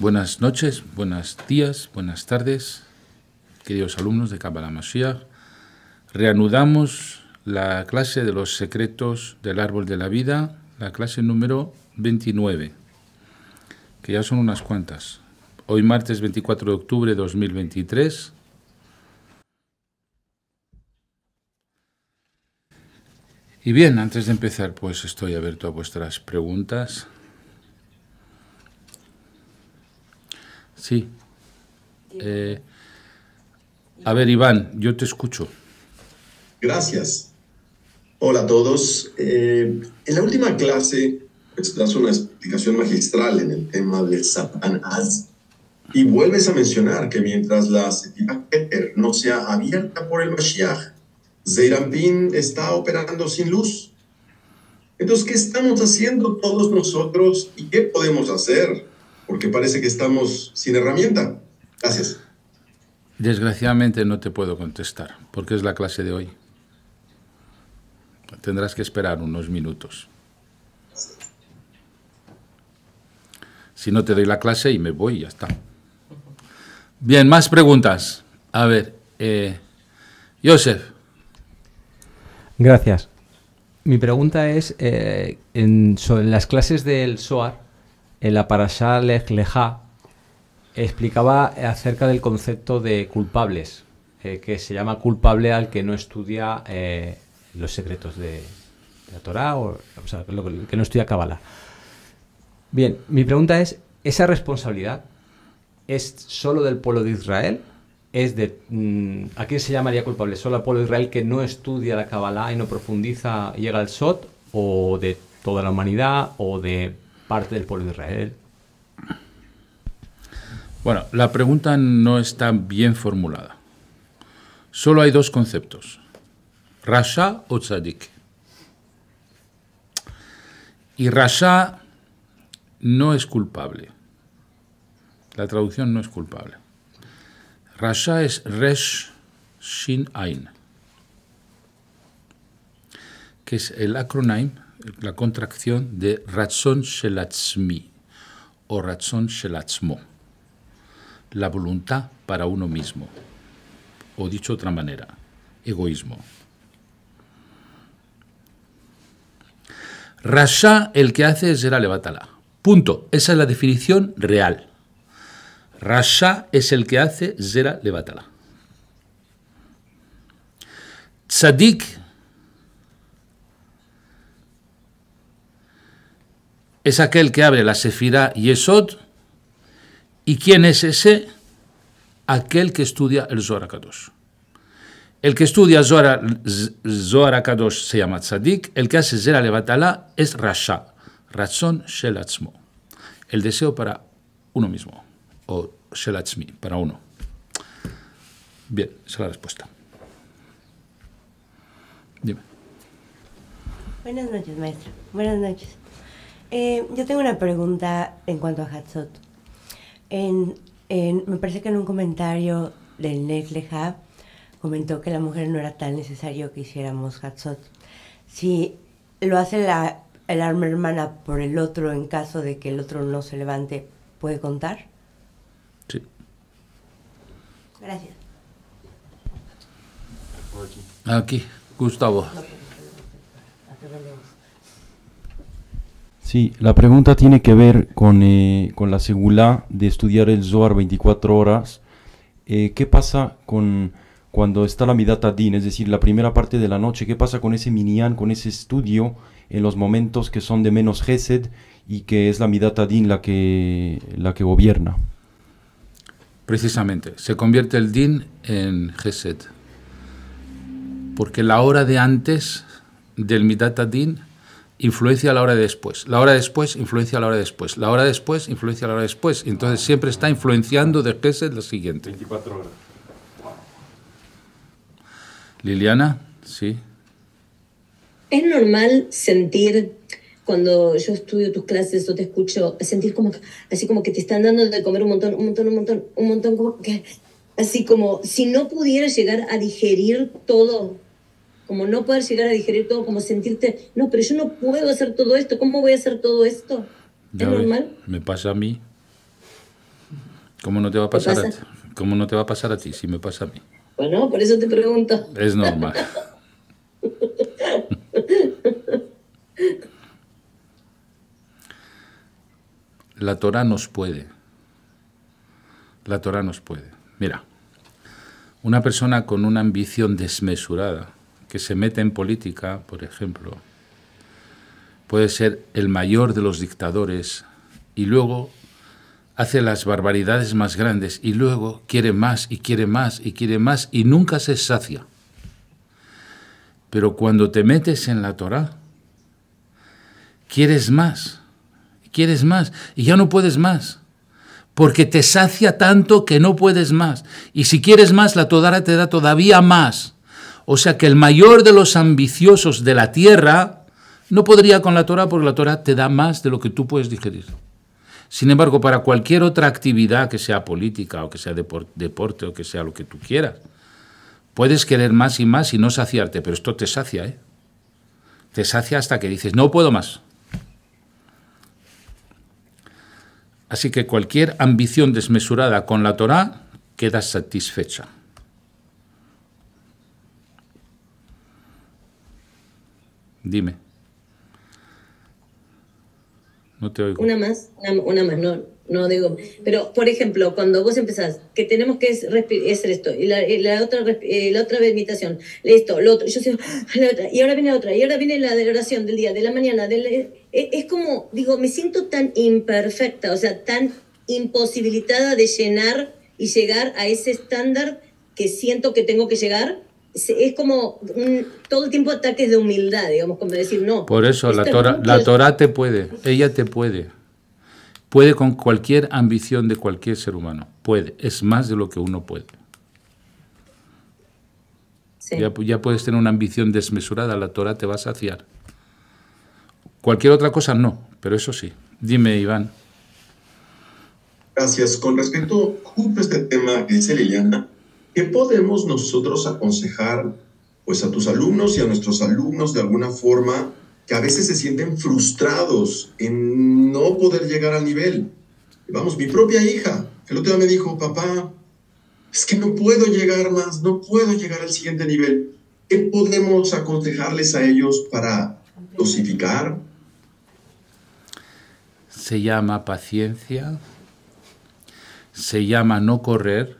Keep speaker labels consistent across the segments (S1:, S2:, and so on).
S1: Buenas noches, buenos días, buenas tardes, queridos alumnos de Kabbalah Mashiach. Reanudamos la clase de los secretos del árbol de la vida, la clase número 29, que ya son unas cuantas. Hoy martes 24 de octubre de 2023. Y bien, antes de empezar, pues estoy abierto a vuestras preguntas. Sí. Eh, a ver, Iván, yo te escucho.
S2: Gracias. Hola a todos. Eh, en la última clase pues, das una explicación magistral en el tema de Satan Az y vuelves a mencionar que mientras la Sefirah Keter no sea abierta por el Mashiach, Zeirampin está operando sin luz. Entonces, ¿qué estamos haciendo todos nosotros y qué podemos hacer? Porque parece que estamos sin herramienta. Gracias.
S1: Desgraciadamente no te puedo contestar, porque es la clase de hoy. Tendrás que esperar unos minutos. Si no te doy la clase y me voy, ya está. Bien, más preguntas. A ver, eh, Joseph.
S3: Gracias. Mi pregunta es, eh, en, sobre las clases del SOAR, en la Parashá Lech Leja explicaba acerca del concepto de culpables, eh, que se llama culpable al que no estudia eh, los secretos de, la Torah, o, sea, que no estudia Kabbalah. Bien, mi pregunta es, ¿esa responsabilidad es solo del pueblo de Israel? ¿Es de, mm, ¿A quién se llamaría culpable? ¿Solo al pueblo de Israel que no estudia la Kabbalah y no profundiza y llega al Sot? ¿O de toda la humanidad? ¿O de parte del pueblo de Israel?
S1: Bueno, la pregunta no está bien formulada. Solo hay dos conceptos, Rasha o Tzadik. Y Rasha no es culpable. La traducción no es culpable. Rasha es Resh Shin Ain, que es el acrónimo la contracción de Ratzon Shelatzmi o Ratzon Shelatzmo, la voluntad para uno mismo, o dicho de otra manera, egoísmo. Rasha, el que hace es Zera Levatala. Punto. Esa es la definición real. Rasha es el que hace Zera Levatala. Tzadik es aquel que abre la Sefirá Yesod. ¿Y quién es ese? Aquel que estudia el Zohar Kadosh. El que estudia Zohar, Kadosh se llama Tzadik, el que hace Zera Levatala es Rasha, Ratzon Shelatzmo, el deseo para uno mismo, o Shelatzmi, para uno. Bien, esa es la respuesta. Dime.
S4: Buenas noches, maestro. Buenas noches. Eh, yo tengo una pregunta en cuanto a Hatzot. me parece que en un comentario del Leja comentó que la mujer no era tan necesario que hiciéramos Hatzot. Si lo hace la, el arma hermana por el otro en caso de que el otro no se levante, ¿puede contar?
S1: Sí.
S4: Gracias.
S1: Aquí, Gustavo.
S5: Sí, la pregunta tiene que ver con, eh, con la segula de estudiar el Zohar 24 horas. Eh, ¿Qué pasa con cuando está la Midata Din, es decir, la primera parte de la noche? ¿Qué pasa con ese minyan, con ese estudio en los momentos que son de menos Gesed y que es la Midata Din la que, la que gobierna?
S1: Precisamente, se convierte el Din en Gesed. Porque la hora de antes del Midata Din influencia a la hora de después. La hora de después influencia a la hora de después. La hora de después influencia a la hora de después. Entonces siempre está influenciando de qué es la siguiente. 24 horas. Liliana, sí.
S6: ¿Es normal sentir cuando yo estudio tus clases o te escucho, sentir como así como que te están dando de comer un montón, un montón, un montón, un montón, como que así como si no pudieras llegar a digerir todo como no poder llegar a digerir todo, como sentirte, no, pero yo no puedo hacer todo esto, ¿cómo voy a hacer todo esto? ¿Es normal?
S1: Me pasa a mí. ¿Cómo no te va a pasar a ti? ¿Cómo no te va a pasar a ti si me pasa a mí?
S6: Bueno, por eso te pregunto.
S1: Es normal. La Torah nos puede. La Torah nos puede. Mira, una persona con una ambición desmesurada, que se mete en política, por ejemplo, puede ser el mayor de los dictadores y luego hace las barbaridades más grandes y luego quiere más y quiere más y quiere más y nunca se sacia. Pero cuando te metes en la Torah, quieres más, quieres más y ya no puedes más. Porque te sacia tanto que no puedes más. Y si quieres más, la Torah te da todavía más. O sea que el mayor de los ambiciosos de la tierra no podría con la Torah porque la Torah te da más de lo que tú puedes digerir. Sin embargo, para cualquier otra actividad que sea política o que sea depor- deporte o que sea lo que tú quieras, puedes querer más y más y no saciarte, pero esto te sacia, ¿eh? Te sacia hasta que dices, no puedo más. Así que cualquier ambición desmesurada con la Torah queda satisfecha. Dime. No te oigo.
S6: Una más, una, una más, no, no digo. Pero, por ejemplo, cuando vos empezás, que tenemos que es esto, y la, otra eh, la otra meditación, esto, lo otro, yo y ahora viene otra, y ahora viene la de oración del día, de la mañana, del, eh, es como, digo, me siento tan imperfecta, o sea, tan imposibilitada de llenar y llegar a ese estándar que siento que tengo que llegar. Es como un- todo el tiempo ataques de humildad, digamos, como decir, no.
S1: Por eso la Torah, la Torah te puede, ella te puede. Puede con cualquier ambición de cualquier ser humano. Puede. Es más de lo que uno puede.
S6: Sí.
S1: Ya, ya puedes tener una ambición desmesurada, la Torah te va a saciar. Cualquier otra cosa no, pero eso sí. Dime, Iván.
S2: Gracias. Con respecto justo a este tema que dice Liliana, ¿qué podemos nosotros aconsejar pues a tus alumnos y a nuestros alumnos de alguna forma que a veces se sienten frustrados en no poder llegar al nivel? Vamos, mi propia hija, el otro día me dijo, papá, es que no puedo llegar más, no puedo llegar al siguiente nivel. ¿Qué podemos aconsejarles a ellos para dosificar?
S1: Se llama paciencia, se llama no correr,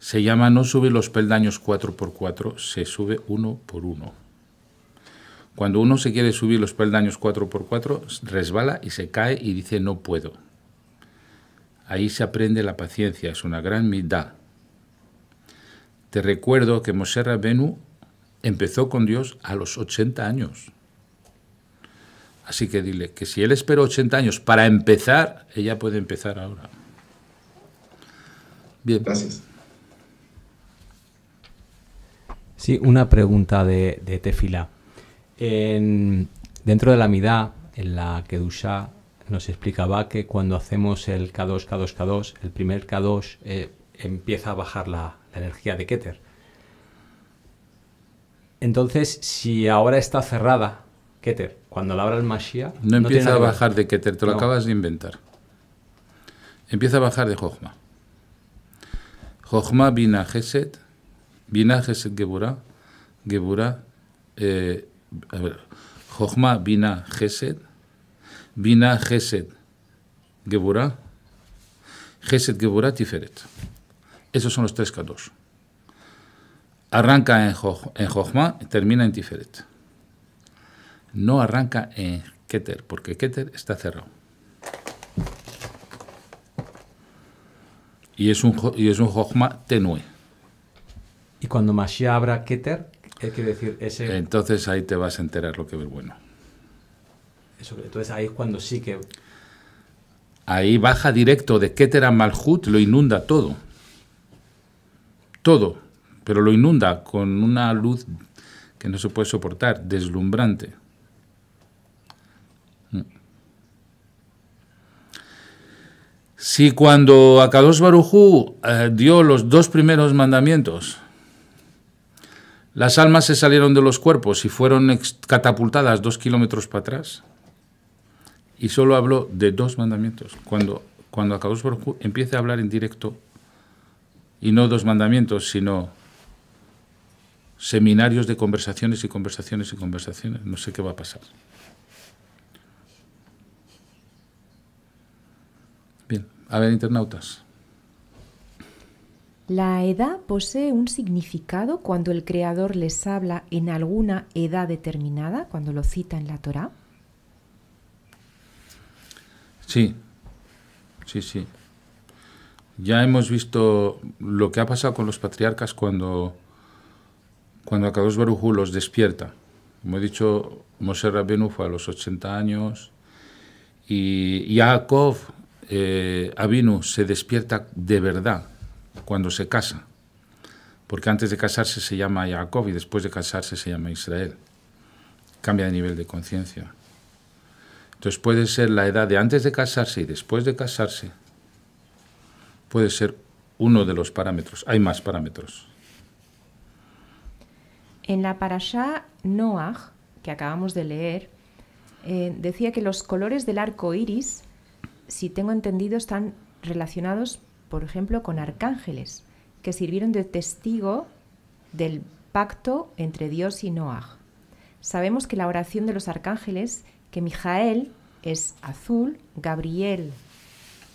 S1: se llama no subir los peldaños cuatro por cuatro, se sube uno por uno. Cuando uno se quiere subir los peldaños cuatro por cuatro, resbala y se cae y dice no puedo. Ahí se aprende la paciencia, es una gran mitad. Te recuerdo que Moshe Rabenu empezó con Dios a los 80 años. Así que dile que si él esperó 80 años para empezar, ella puede empezar ahora. Bien.
S2: Gracias.
S3: Sí, una pregunta de, de Tefila. En- dentro de la Midá, en la Kedusha, nos explicaba que cuando hacemos el K2, K2, K2, el primer K2 eh, empieza a bajar la, la energía de Keter. Entonces, si ahora está cerrada Keter, cuando la abra el Mashiach...
S1: No empieza a bajar de Keter, te lo
S3: No.
S1: acabas de inventar. Empieza a bajar de Jochma. Jochma bina Geset, bina Geset Geburah, Geburah, eh, a ver, Jochma bina Geset, bina Geset Geburah, Geset Geburah Tiferet. Esos son los tres K2. Arranca en, en Jochma termina en Tiferet. No arranca en Keter, porque Keter está cerrado. Y es un, y es un Jochma tenue.
S3: Cuando Mashiach abra Keter, ¿qué quiere decir? Ese,
S1: Entonces ahí te vas a enterar lo que es bueno.
S3: eso, entonces ahí es cuando sí que...
S1: Ahí baja directo de Keter a Malhut, lo inunda todo. Todo. Pero lo inunda con una luz que no se puede soportar, deslumbrante. Si cuando Akadosh Barujú eh, dio los dos primeros mandamientos, las almas se salieron de los cuerpos y fueron catapultadas dos kilómetros para atrás, y solo habló de dos mandamientos. Cuando cuando Akadosh empiece a hablar en directo, y no dos mandamientos, sino seminarios de conversaciones y conversaciones y conversaciones, no sé qué va a pasar. Bien, a ver, internautas.
S7: La edad posee un significado cuando el Creador les habla en alguna edad determinada, cuando lo cita en la Torá.
S1: Sí, sí, sí. Ya hemos visto lo que ha pasado con los patriarcas cuando, cuando Akadosh Baruj los despierta. Como he dicho, Moshe Rabbeinu a los 80 años y Yaakov eh, se despierta de verdad cuando se casa, porque antes de casarse se llama Jacob y después de casarse se llama Israel. Cambia de nivel de conciencia. Entonces puede ser la edad de antes de casarse y después de casarse. Puede ser uno de los parámetros. Hay más parámetros.
S7: En la parashá Noach, que acabamos de leer, eh, decía que los colores del arco iris, si tengo entendido, están relacionados por ejemplo, con arcángeles, que sirvieron de testigo del pacto entre Dios y Noah. Sabemos que la oración de los arcángeles, que Mijael es azul, Gabriel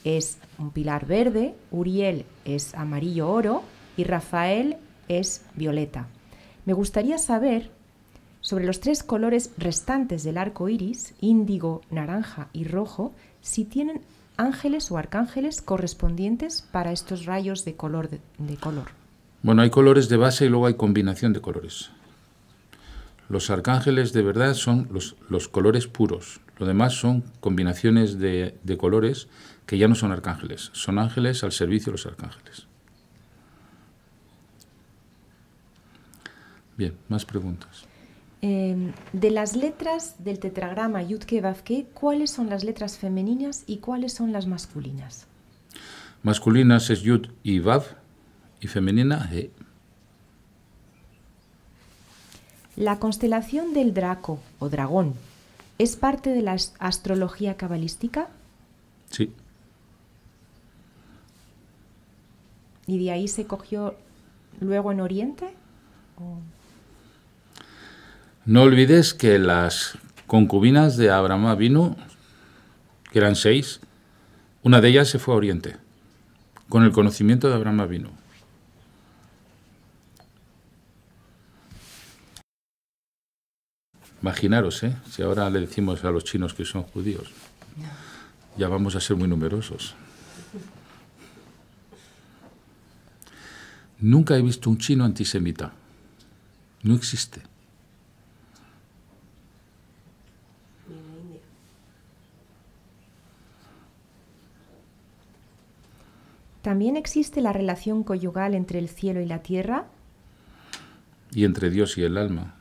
S7: es un pilar verde, Uriel es amarillo oro y Rafael es violeta. Me gustaría saber sobre los tres colores restantes del arco iris, índigo, naranja y rojo, si tienen ángeles o arcángeles correspondientes para estos rayos de color. De, color.
S1: Bueno, hay colores de base y luego hay combinación de colores. Los arcángeles de verdad son los, los colores puros. Lo demás son combinaciones de, de colores que ya no son arcángeles. Son ángeles al servicio de los arcángeles. Bien, más preguntas.
S7: Em, de las letras del tetragrama Yudke Vavke, ¿cuáles son las letras femeninas y cuáles son las masculinas?
S1: Masculinas es Yud y Vav y femenina He.
S7: La constelación del Draco o dragón es parte de la astrología cabalística?
S1: Sí.
S7: ¿Y de ahí se cogió luego en Oriente?
S1: No olvides que las concubinas de Abraham vino, que eran seis, una de ellas se fue a Oriente, con el conocimiento de Abraham vino. Imaginaros, ¿eh? si ahora le decimos a los chinos que son judíos, ya vamos a ser muy numerosos. Nunca he visto un chino antisemita. No existe.
S7: ¿También existe la relación conyugal entre el cielo y la tierra?
S1: Y entre Dios y el alma.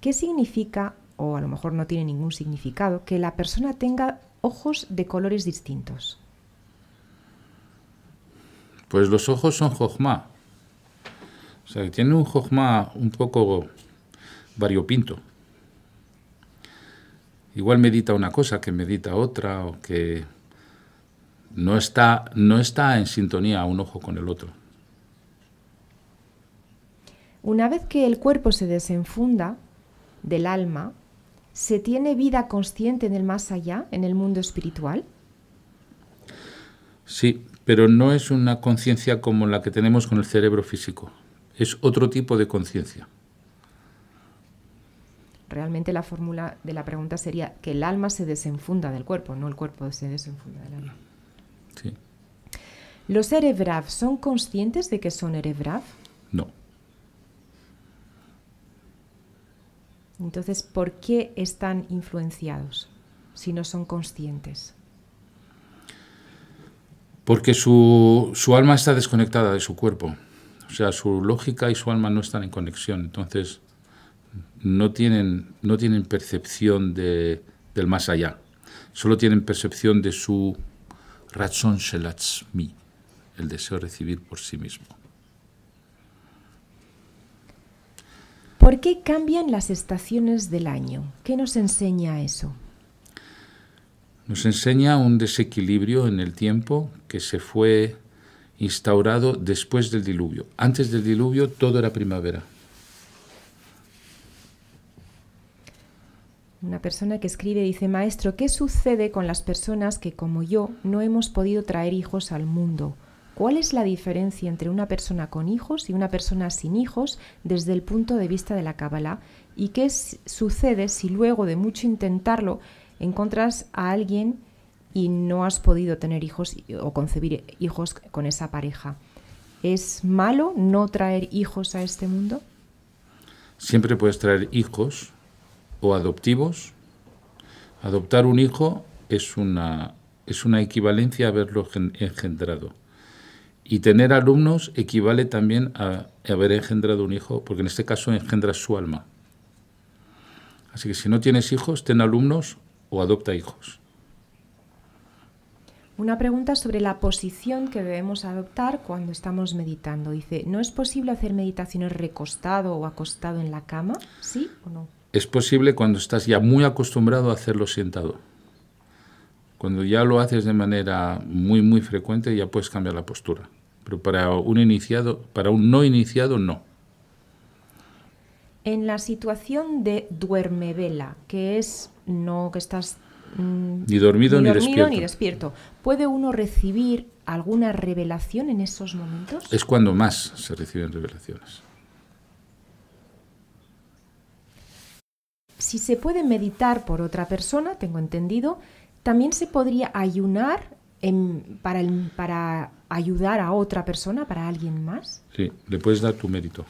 S7: ¿Qué significa, o a lo mejor no tiene ningún significado, que la persona tenga ojos de colores distintos?
S1: Pues los ojos son jojma. O sea, que tiene un jojma un poco variopinto. Igual medita una cosa que medita otra, o que no está, no está en sintonía un ojo con el otro.
S7: Una vez que el cuerpo se desenfunda del alma, ¿se tiene vida consciente en el más allá, en el mundo espiritual?
S1: Sí, pero no es una conciencia como la que tenemos con el cerebro físico. Es otro tipo de conciencia.
S7: Realmente la fórmula de la pregunta sería que el alma se desenfunda del cuerpo, no el cuerpo se desenfunda del alma. ¿Los Erevrav son conscientes de que son Erevrav?
S1: No.
S7: Entonces, ¿por qué están influenciados si no son conscientes?
S1: Porque su, su, alma está desconectada de su cuerpo. O sea, su lógica y su alma no están en conexión. Entonces, no tienen, no tienen percepción de, del más allá. Solo tienen percepción de su Ratson Shelatzmi, el deseo de recibir por sí mismo.
S7: ¿Por qué cambian las estaciones del año? ¿Qué nos enseña eso?
S1: Nos enseña un desequilibrio en el tiempo que se fue instaurado después del diluvio. Antes del diluvio todo era primavera.
S7: Una persona que escribe dice, Maestro, ¿qué sucede con las personas que como yo no hemos podido traer hijos al mundo? ¿Cuál es la diferencia entre una persona con hijos y una persona sin hijos desde el punto de vista de la Kabbalah? ¿Y qué sucede si luego de mucho intentarlo encuentras a alguien y no has podido tener hijos o concebir hijos con esa pareja? ¿Es malo no traer hijos a este mundo?
S1: Siempre puedes traer hijos o adoptivos. Adoptar un hijo es una, es una equivalencia a haberlo engendrado. Y tener alumnos equivale también a haber engendrado un hijo, porque en este caso engendras su alma. Así que si no tienes hijos, ten alumnos o adopta hijos.
S7: Una pregunta sobre la posición que debemos adoptar cuando estamos meditando. Dice, ¿no es posible hacer meditaciones recostado o acostado en la cama? ¿Sí o no?
S1: Es posible cuando estás ya muy acostumbrado a hacerlo sentado. Cuando ya lo haces de manera muy muy frecuente ya puedes cambiar la postura pero para un iniciado, para un no iniciado, no.
S7: En la situación de duerme vela, que es no que estás
S1: mm, ni dormido, ni, despierto.
S7: ni despierto, ¿puede uno recibir alguna revelación en esos momentos?
S1: Es cuando más se reciben revelaciones.
S7: Si se puede meditar por otra persona, tengo entendido, también se podría ayunar para, para ayudar a otra persona, para alguien más?
S1: Sí, le puedes dar tu mérito.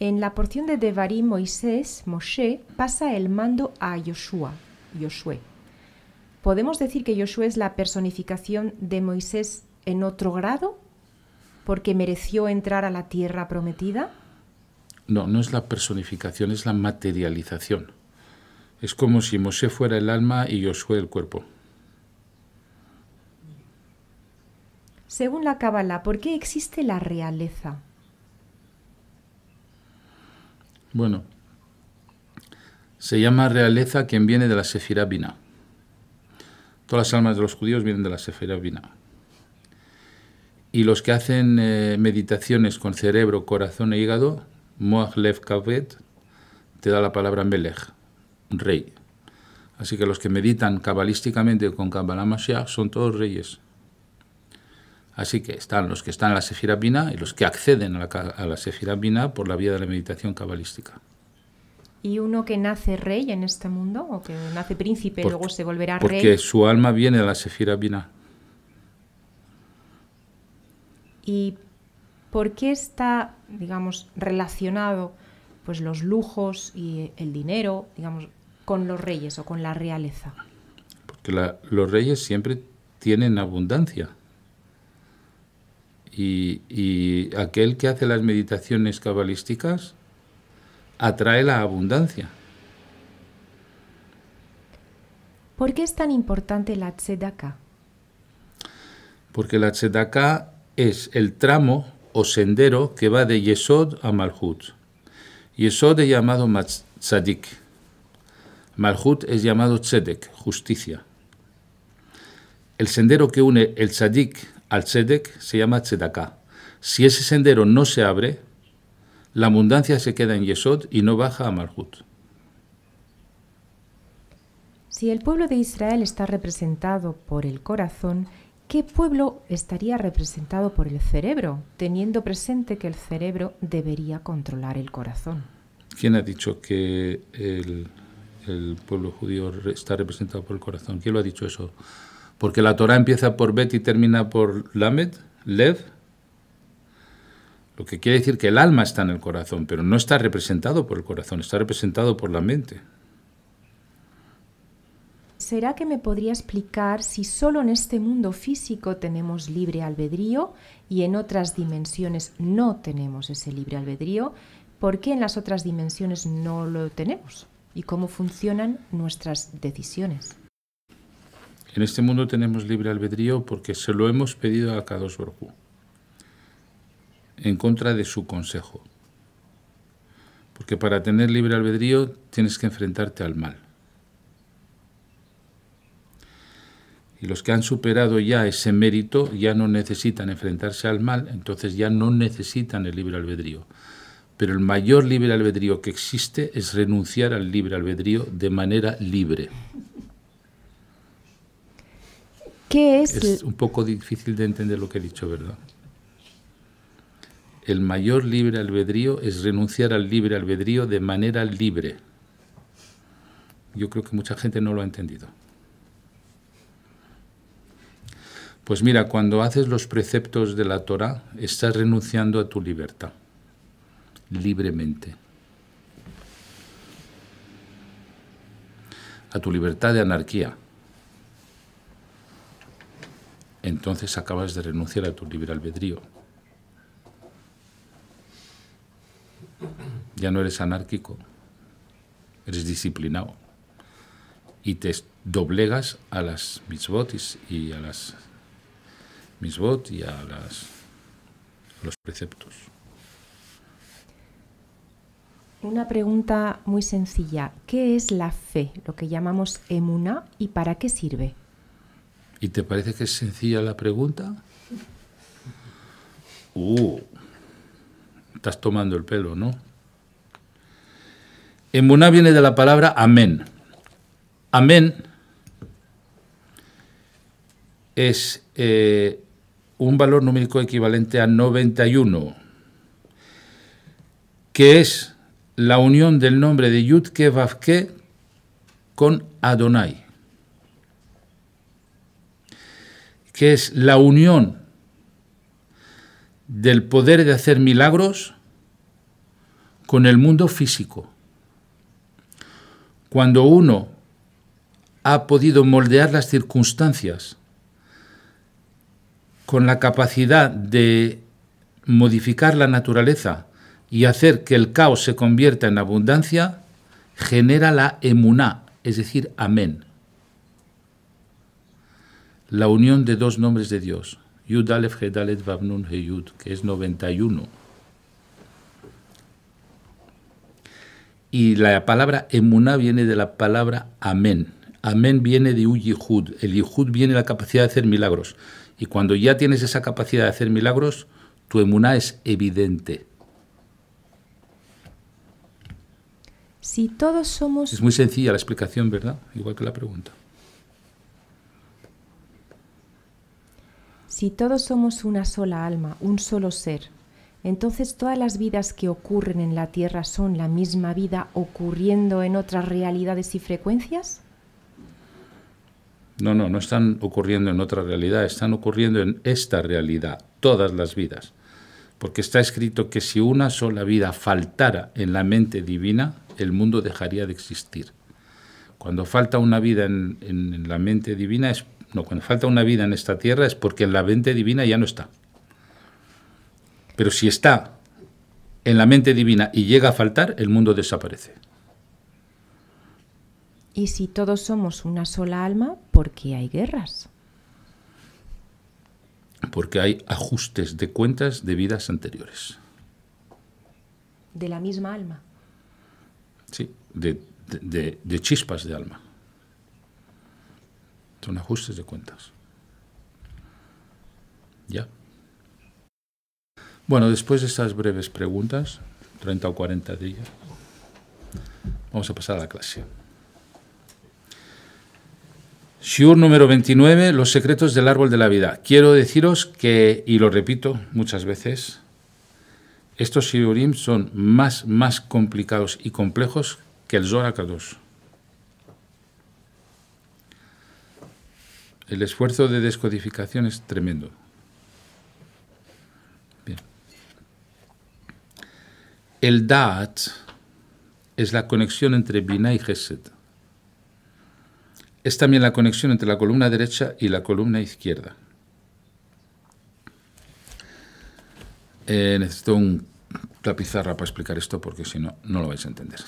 S7: En la porción de Devarim, Moisés, Moshe, pasa el mando a Yoshua, Josué. ¿Podemos decir que Josué es la personificación de Moisés en otro grado? ¿Porque mereció entrar a la tierra prometida?
S1: No, no es la personificación, es la materialización. Es como si Mosé fuera el alma y Josué el cuerpo.
S7: Según la Cábala, ¿por qué existe la realeza?
S1: Bueno, se llama realeza quien viene de la Sefirá Bina. Todas las almas de los judíos vienen de la Sefirá Bina. Y los que hacen eh, meditaciones con cerebro, corazón e hígado, Moach Lev Kavet, te da la palabra Melech, rey. Así que los que meditan cabalísticamente con Kabbalah Mashiach son todos reyes. Así que están los que están en la Sefira Bina y los que acceden a la, a la Sefira Bina por la vía de la meditación cabalística.
S7: ¿Y uno que nace rey en este mundo o que nace príncipe y luego se volverá rey?
S1: Porque su alma viene de la Sefira Bina.
S7: ¿Y por qué está, digamos, relacionado pues los lujos y el dinero, digamos, con los reyes o con la realeza?
S1: Porque los reyes siempre tienen abundancia. Y, aquel que hace las meditaciones cabalísticas atrae la abundancia.
S7: ¿Por qué es tan importante la tzedaka?
S1: Porque la tzedaka es el tramo o sendero que va de Yesod a Malhut. Yesod es llamado Tzadik Malhut es llamado Tzedek, justicia. El sendero que une el Tzadik al Tzedek se llama Tzedaká. Si ese sendero no se abre, la abundancia se queda en Yesod y no baja a Malhut.
S7: Si el pueblo de Israel está representado por el corazón, ¿qué pueblo estaría representado por el cerebro, teniendo presente que el cerebro debería controlar el corazón?
S1: ¿Quién ha dicho que el pueblo judío está representado por el corazón. ¿Quién lo ha dicho eso? Porque la Torah empieza por Bet y termina por Lamed, Lev. Lo que quiere decir que el alma está en el corazón, pero no está representado por el corazón, está representado por la mente.
S7: ¿Será que me podría explicar si solo en este mundo físico tenemos libre albedrío y en otras dimensiones no tenemos ese libre albedrío? ¿Por qué en las otras dimensiones no lo tenemos? y cómo funcionan nuestras decisiones.
S1: En este mundo tenemos libre albedrío porque se lo hemos pedido a Kadosh Baruj en contra de su consejo. Porque para tener libre albedrío tienes que enfrentarte al mal. Y los que han superado ya ese mérito ya no necesitan enfrentarse al mal, entonces ya no necesitan el libre albedrío. Pero el mayor libre albedrío que existe es renunciar al libre albedrío de manera libre.
S7: ¿Qué es?
S1: Es un poco difícil de entender lo que he dicho, ¿verdad? El mayor libre albedrío es renunciar al libre albedrío de manera libre. Yo creo que mucha gente no lo ha entendido. Pues mira, cuando haces los preceptos de la Torah, estás renunciando a tu libertad, libremente. A tu libertad de anarquía. Entonces acabas de renunciar a tu libre albedrío. Ya no eres anárquico, eres disciplinado. Y te doblegas a las mitzvot y a las misbot y a, las, a los preceptos.
S7: Una pregunta muy sencilla. ¿Qué es la fe, lo que llamamos emuna, y para qué sirve?
S1: ¿Y te parece que es sencilla la pregunta? Uh, estás tomando el pelo, ¿no? Emuná viene de la palabra amén. Amén es eh, un valor numérico equivalente a 91, que es la unión del nombre de Yud Ke con Adonai, que es la unión del poder de hacer milagros con el mundo físico. Cuando uno ha podido moldear las circunstancias con la capacidad de modificar la naturaleza y hacer que el caos se convierta en abundancia, genera la emuná, es decir, amén. La unión de dos nombres de Dios, Yud Aleph Gedalet Vavnun Heyud, que es 91. Y la palabra emuná viene de la palabra amén. Amén viene de Uyihud. El Yihud viene de la capacidad de hacer milagros. Y cuando ya tienes esa capacidad de hacer milagros, tu emuná es evidente.
S7: Si todos somos...
S1: Es muy sencilla la explicación, ¿verdad? Igual que la pregunta.
S7: Si todos somos una sola alma, un solo ser, entonces todas las vidas que ocurren en la Tierra son la misma vida ocurriendo en otras realidades y frecuencias?
S1: No, no, no están ocurriendo en otra realidad, están ocurriendo en esta realidad, todas las vidas. Porque está escrito que si una sola vida faltara en la mente divina, el mundo dejaría de existir. Cuando falta una vida en, la mente divina, es, no, cuando falta una vida en esta tierra es porque en la mente divina ya no está. Pero si está en la mente divina y llega a faltar, el mundo desaparece.
S7: Y si todos somos una sola alma, ¿por qué hay guerras?
S1: Porque hay ajustes de cuentas de vidas anteriores.
S7: ¿De la misma alma?
S1: Sí, de, de chispas de alma. Son ajustes de cuentas. ¿Ya? Bueno, después de estas breves preguntas, 30 o 40 de ellas, vamos a pasar a la clase. Shiur número 29, los secretos del árbol de la vida. Quiero deciros que, y lo repito muchas veces, estos shiurim son más, más complicados y complejos que el Zohar Kadosh. El esfuerzo de descodificación es tremendo. Bien. El Da'at es la conexión entre Binah y Gesed es también la conexión entre la columna derecha y la columna izquierda. Eh, necesito un, la pizarra para explicar esto porque si no, no lo vais a entender.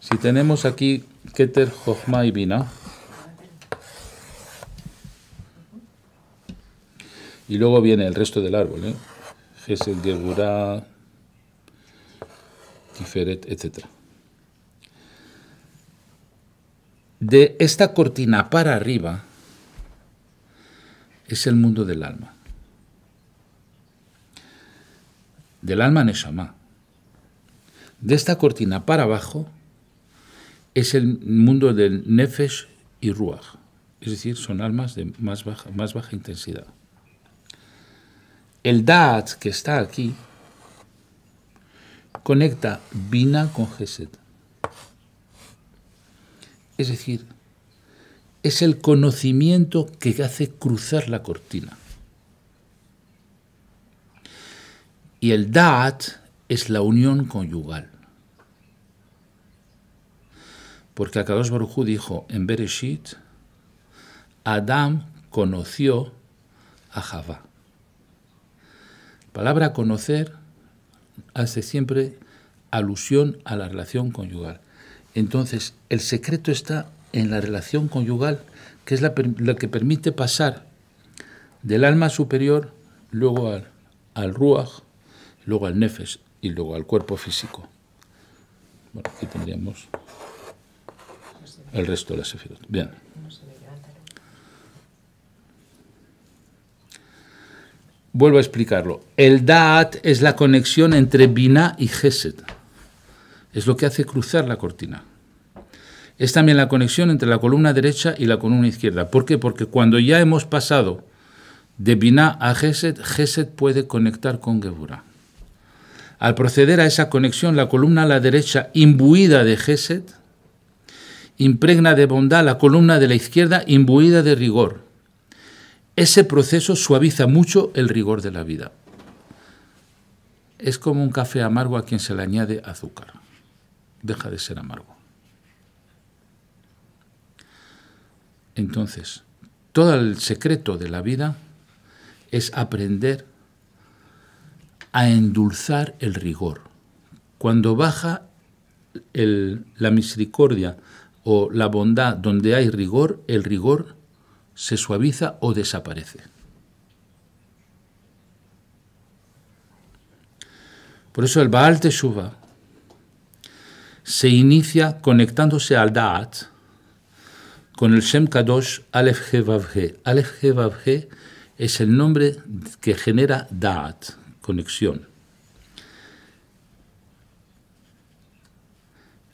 S1: Si tenemos aquí Keter, Jochma y Bina, y luego viene el resto del árbol, ¿eh? Gesed, Geburah, Tiferet, etc. De esta cortina para arriba es el mundo del alma. Del alma Neshama. De esta cortina para abajo es el mundo del Nefesh y Ruach. Es decir, son almas de más baja, más baja intensidad. El Da'at que está aquí conecta Bina con Gesed. Es decir, es el conocimiento que hace cruzar la cortina. Y el Da'at es la unión conyugal. Porque Akadosh Baruj dijo en Bereshit, Adam conoció a Javá. Palabra conocer hace siempre alusión a la relación conyugal. Entonces, el secreto está en la relación conyugal, que es la, que permite pasar del alma superior, luego al, al ruach, luego al nefesh y luego al cuerpo físico. Bueno, aquí tendríamos el resto de la sefirot. Bien. Vuelvo a explicarlo. El Da'at es la conexión entre Binah y Gesed. Es lo que hace cruzar la cortina. Es también la conexión entre la columna derecha y la columna izquierda. ¿Por qué? Porque cuando ya hemos pasado de Binah a Gesed, Gesed puede conectar con Geburah. Al proceder a esa conexión, la columna a la derecha, imbuida de Gesed, impregna de bondad la columna de la izquierda, imbuida de rigor ese proceso suaviza mucho el rigor de la vida. Es como un café amargo a quien se le añade azúcar. Deja de ser amargo. Entonces, todo el secreto de la vida es aprender a endulzar el rigor. Cuando baja la misericordia o la bondad donde hay rigor, el rigor se suaviza o desaparece. Por eso el Baal Teshuvah se inicia conectándose al Da'at con el Shem Kadosh Aleph He. Aleph He es el nombre que genera Da'at, conexión.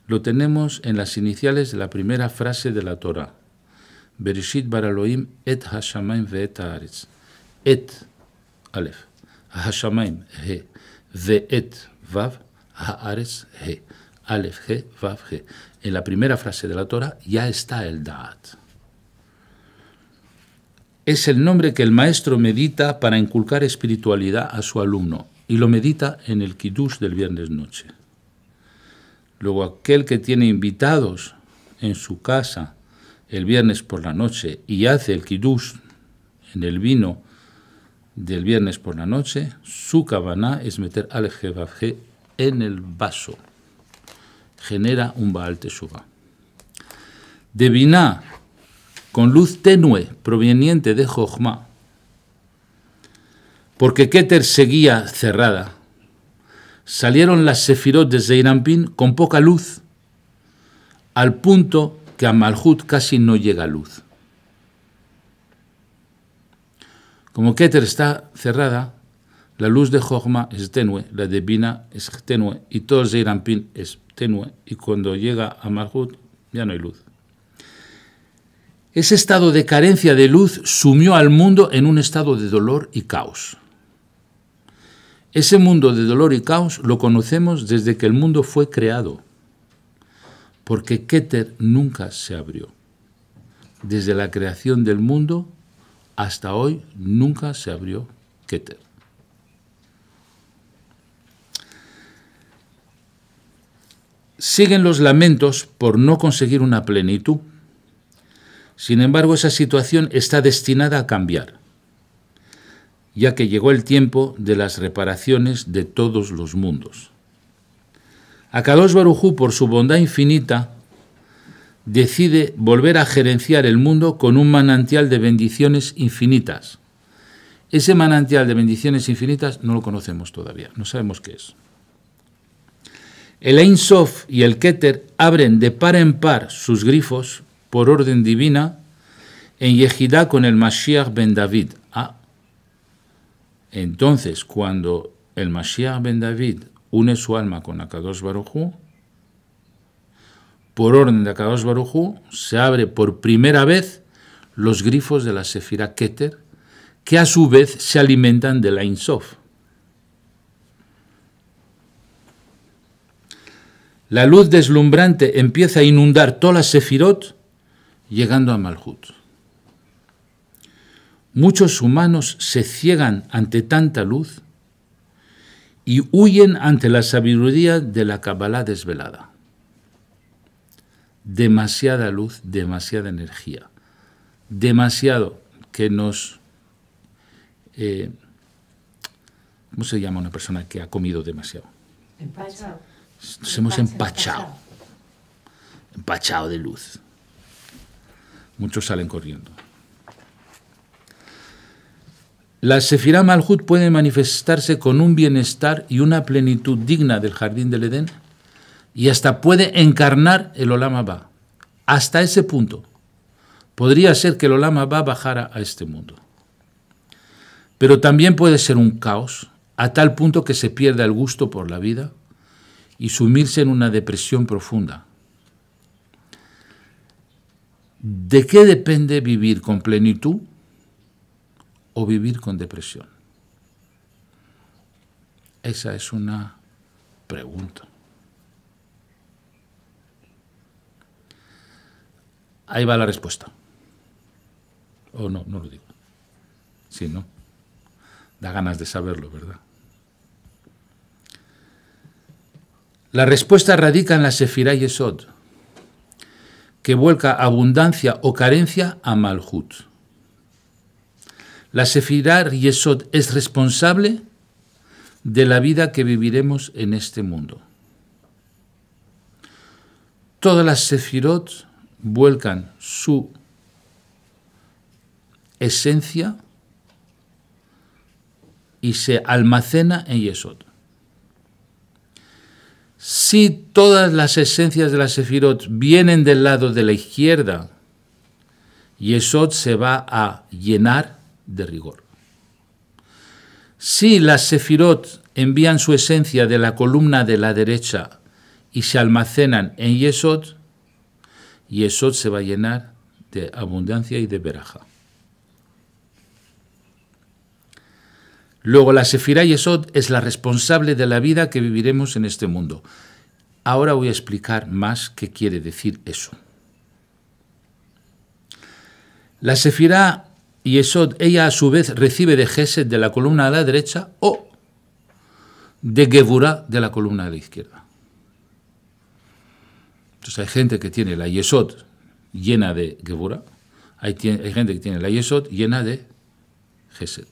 S1: Lo tenemos en las iniciales de la primera frase de la Torah. Bereshit bar Elohim et Hashamaim veet Haaretz. Et, Aleph. Hashamaim, He. Veet, Vav. Haaretz, He. alef He, Vav, He. En la primera frase de la Torah ya está el Da'at. Es el nombre que el maestro medita para inculcar espiritualidad a su alumno y lo medita en el Kiddush del viernes noche. Luego aquel que tiene invitados en su casa el viernes por la noche y hace el kiddush en el vino del viernes por la noche, su cabana es meter al jebabje en el vaso. Genera un Baal Teshuvah. De Binah, con luz tenue proveniente de Jochma, porque Keter seguía cerrada, salieron las sefirot de Zeirampin con poca luz, al punto que a Malhut casi no llega luz. Como Keter está cerrada, la luz de Jochma es tenue, la de Bina es tenue y todo el Zeirampin es tenue y cuando llega a Malhut ya no hay luz. Ese estado de carencia de luz sumió al mundo en un estado de dolor y caos. Ese mundo de dolor y caos lo conocemos desde que el mundo fue creado porque Keter nunca se abrió. Desde la creación del mundo hasta hoy nunca se abrió Keter. Siguen los lamentos por no conseguir una plenitud. Sin embargo, esa situación está destinada a cambiar, ya que llegó el tiempo de las reparaciones de todos los mundos. Akadosh Barujú, por su bondad infinita, decide volver a gerenciar el mundo con un manantial de bendiciones infinitas. Ese manantial de bendiciones infinitas no lo conocemos todavía, no sabemos qué es. El Ein Sof y el Keter abren de par en par sus grifos por orden divina en Yehidá con el Mashiach ben David. Ah. Entonces, cuando el Mashiach ben David une su alma con Akadosh Barujú, por orden de Akadosh Barujú, se abre por primera vez los grifos de la Sefira Keter, que a su vez se alimentan de la Insof. La luz deslumbrante empieza a inundar toda la Sefirot, llegando a Malhut. Muchos humanos se ciegan ante tanta luz y huyen ante la sabiduría de la Kabbalah desvelada. Demasiada luz, demasiada energía, demasiado que nos... Eh, ¿Cómo se llama una persona que ha comido demasiado?
S4: Empachado.
S1: Nos hemos empachado, empachado de luz. Muchos salen corriendo. La Sefirah Malhut puede manifestarse con un bienestar y una plenitud digna del jardín del Edén y hasta puede encarnar el Olama Ba. Hasta ese punto. Podría ser que el Olama Ba bajara a este mundo. Pero también puede ser un caos, a tal punto que se pierda el gusto por la vida y sumirse en una depresión profunda. ¿De qué depende vivir con plenitud o vivir con depresión? Esa es una pregunta. Ahí va la respuesta. O no, no lo digo. Sí, ¿no? Da ganas de saberlo, ¿verdad? La respuesta radica en la Sefirah Yesod, que vuelca abundancia o carencia a Malhut. La Sefirah Yesod es responsable de la vida que viviremos en este mundo. Todas las Sefirot vuelcan su esencia y se almacena en Yesod. Si todas las esencias de la Sefirot vienen del lado de la izquierda, Yesod se va a llenar de rigor. Si las Sefirot envían su esencia de la columna de la derecha y se almacenan en Yesod, Yesod se va a llenar de abundancia y de veraja. Luego la Sefirah Yesod es la responsable de la vida que viviremos en este mundo. Ahora voy a explicar más qué quiere decir eso. La Sefirah Yesod, ella a su vez recibe de Gesed de la columna a la derecha o de Gevurah de la columna a la izquierda. Entonces hay gente que tiene la Yesod llena de Gevurah, hay, hay gente que tiene la Yesod llena de Gesed.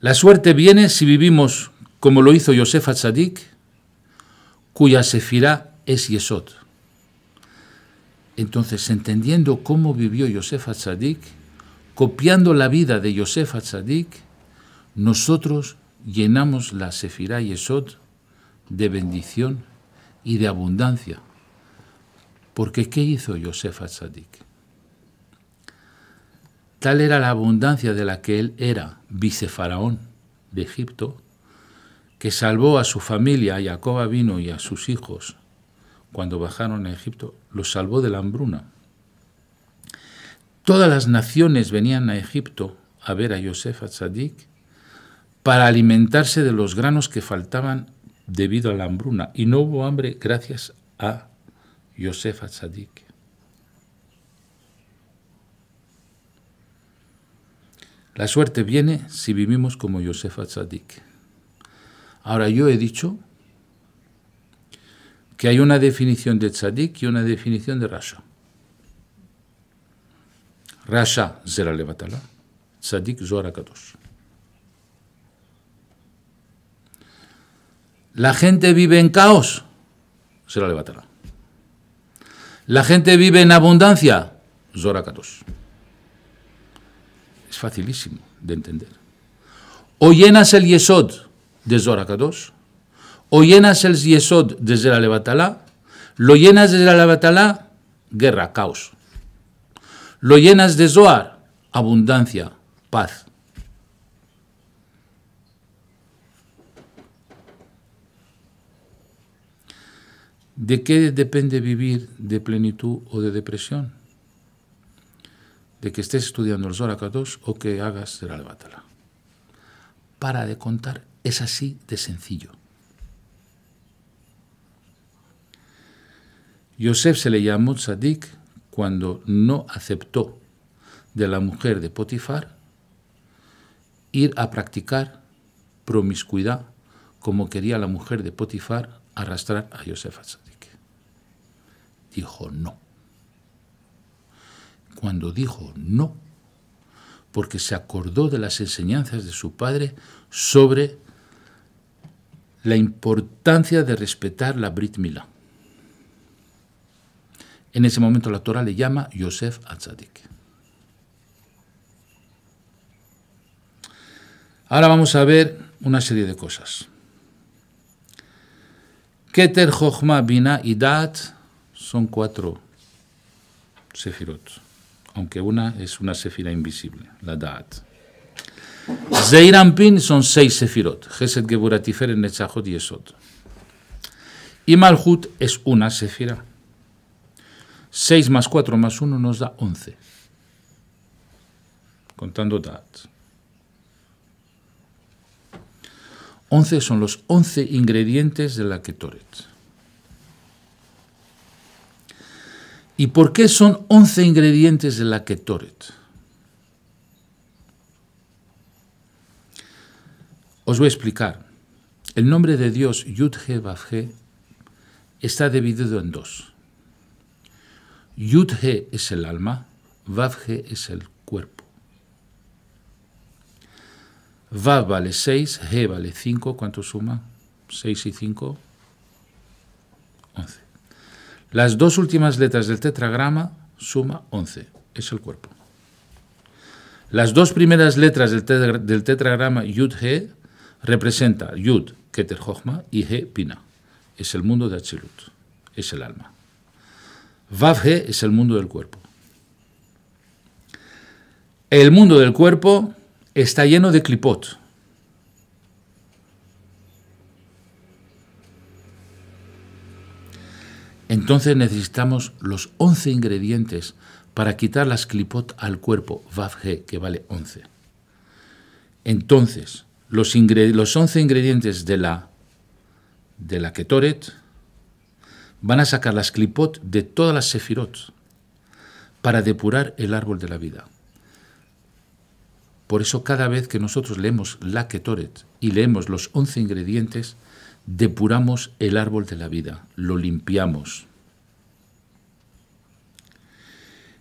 S1: La suerte viene si vivimos como lo hizo Yosef Atzadik, cuya sefirá es Yesod. Entonces, entendiendo cómo vivió Yosef Atzadik, copiando la vida de Yosef Atzadik, nosotros llenamos la sefirá Yesod de bendición y de abundancia. Porque ¿qué hizo Yosef Atzadik? Tal era la abundancia de la que él era vicefaraón de Egipto, que salvó a su familia, a Jacob vino y a sus hijos cuando bajaron a Egipto, los salvó de la hambruna. Todas las naciones venían a Egipto a ver a Yosef Atzadik para alimentarse de los granos que faltaban debido a la hambruna. Y no hubo hambre gracias a Yosef Atzadik. La suerte viene si vivimos como Yosef Atzadik. Ahora yo he dicho que hay una definición de tzadik y una definición de rasha. Rasha zera levatala, tzadik kadosh. La gente vive en caos, zera levatala. La gente vive en abundancia, zora kadosh. Es facilísimo de entender. O llenas el yesod de Zorakadosh O llenas el Yesod desde la Levatalá, lo llenas desde la Levatalá, guerra, caos. Lo llenas de Zohar, abundancia, paz. ¿De qué depende vivir de plenitud o de depresión? De que estés estudiando el Zohar Kadosh o que hagas de la Levatala. Para de contar, es así de sencillo. Yosef se le llamó tzadik cuando no aceptó de la mujer de Potifar ir a practicar promiscuidad como quería la mujer de Potifar arrastrar a Yosef a dijo no. Cuando dijo no, porque se acordó de las enseñanzas de su padre sobre la importancia de respetar la Brit Milá. En ese momento la Torah le llama Yosef Atzadik. Ahora vamos a ver una serie de cosas. Keter, Jochma, Bina y Dat son cuatro sefirot, aunque una es una sefira invisible, la Da'at. Zeirampin son seis sefirot, Geset, Geburat, Tiferet, Netzachot y. Y Malhut es una sefira. Seis más cuatro más uno nos da once, contando Da'at. Once son los once ingredientes de la Ketoret. ¿Y por qué son 11 ingredientes de la Ketoret? Os voy a explicar. El nombre de Dios, Yud-He, está dividido en dos. Yud-He es el alma, Vav-He es el cuerpo. Vav vale 6, He vale 5, ¿cuánto suma? 6 y 5, 11. Las dos últimas letras del tetragrama suma 11, es el cuerpo. Las dos primeras letras del, tetragrama Yud-He representa Yud, Keter Jochma, y He, Pina. Es el mundo de Achilut, es el alma. Vav-He es el mundo del cuerpo. El mundo del cuerpo está lleno de clipot, Entonces necesitamos los 11 ingredientes para quitar las clipot al cuerpo, Vav que vale 11. Entonces, los, los 11 ingredientes de la, de la Ketoret van a sacar las clipot de todas las sefirot para depurar el árbol de la vida. Por eso cada vez que nosotros leemos la Ketoret y leemos los 11 ingredientes, depuramos el árbol de la vida, lo limpiamos.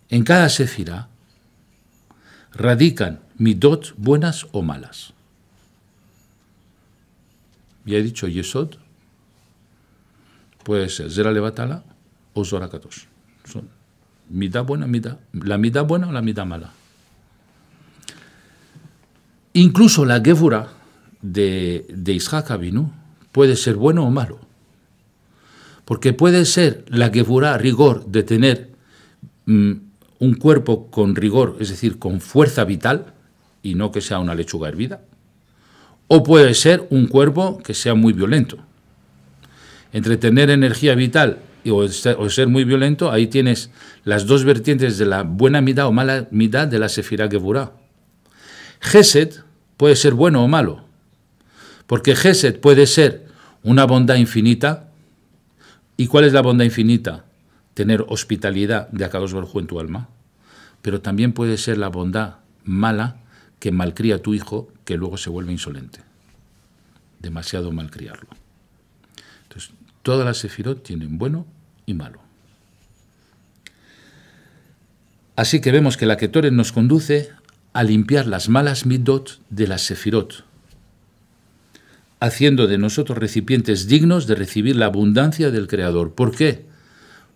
S1: En cada sefira radican midot buenas o malas. Ya he dicho Yesod, puede ser Zera Levatala o Zora Son mida buena, mida, la mida buena o la mida mala. Incluso la Gevura de, de Abinu, puede ser bueno o malo. Porque puede ser la Geburá rigor de tener mm, un cuerpo con rigor, es decir, con fuerza vital, y no que sea una lechuga hervida. O puede ser un cuerpo que sea muy violento. Entre tener energía vital o ser, muy violento, ahí tienes las dos vertientes de la buena mitad o mala mitad de la Sefirá Geburá. Geset puede ser bueno o malo, porque Geset puede ser una bondad infinita. ¿Y cuál es la bondad infinita? Tener hospitalidad de Akados Baruj en tu alma. Pero también puede ser la bondad mala que malcría a tu hijo, que luego se vuelve insolente. Demasiado malcriarlo. Todas las sefirot tienen bueno y malo. Así que vemos que la Ketoret nos conduce a limpiar las malas midot de las sefirot, haciendo de nosotros recipientes dignos de recibir la abundancia del Creador. ¿Por qué?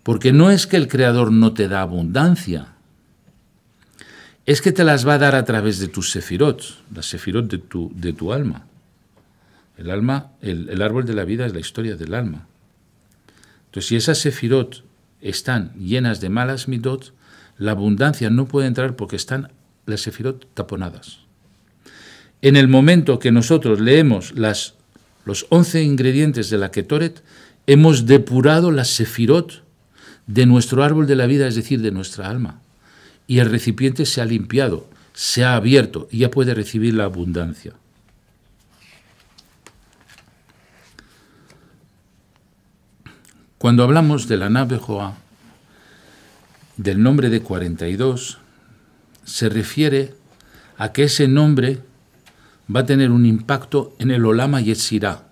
S1: Porque no es que el Creador no te da abundancia, es que te las va a dar a través de tus sefirot, las sefirot de tu, alma. El alma, el árbol de la vida es la historia del alma. Entonces, si esas sefirot están llenas de malas midot, la abundancia no puede entrar porque están las sefirot taponadas. En el momento que nosotros leemos las, los 11 ingredientes de la Ketoret, hemos depurado las sefirot de nuestro árbol de la vida, es decir, de nuestra alma. Y el recipiente se ha limpiado, se ha abierto y ya puede recibir la abundancia. Cuando hablamos de la nave Joa, del nombre de 42, se refiere a que ese nombre va a tener un impacto en el Olama Yetzirah.